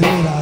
de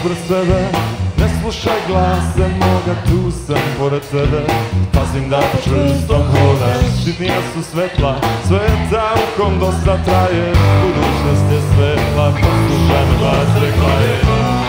ispred sebe, ne slušaj glase moga, tu sam pored tebe. Pazim da po čvrstom hodaš, sitnija su svetla Sve je taukom, dosta traje, budućnost je svetla Poslušaj me vas, rekla je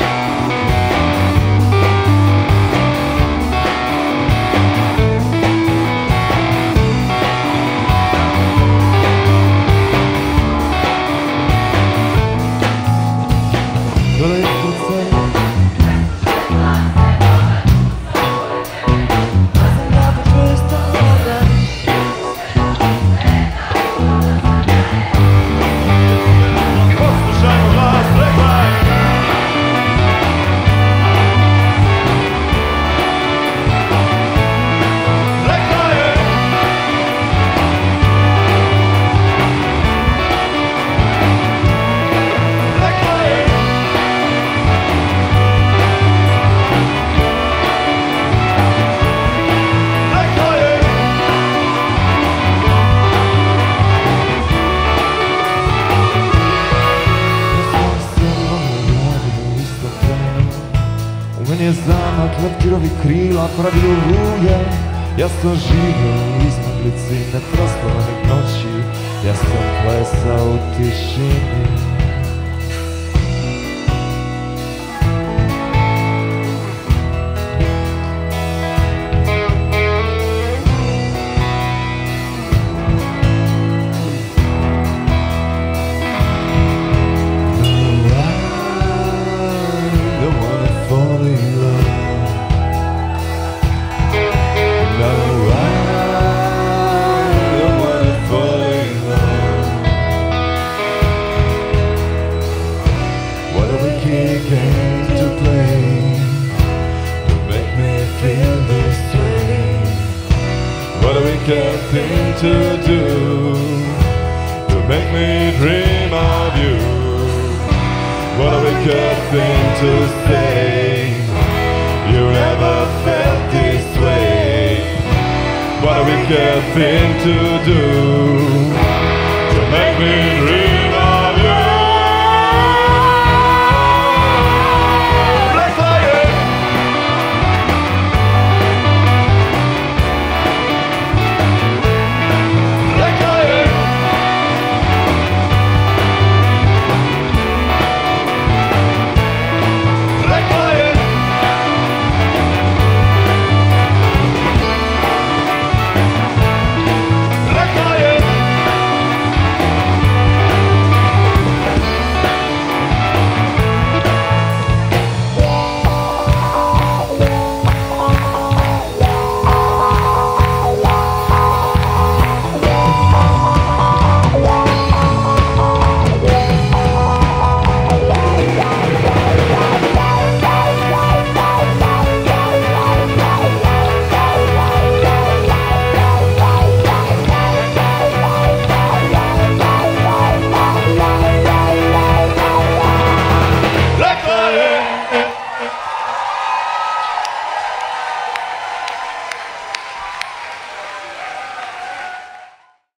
je zamak leptirovi krila pravilo ruje Ja sam živio iznad licine proslavenih noći. Ja sam plesao u tišini wicked thing to do to make me dream of you. What a wicked thing to say. You never felt this way. What a wicked thing to do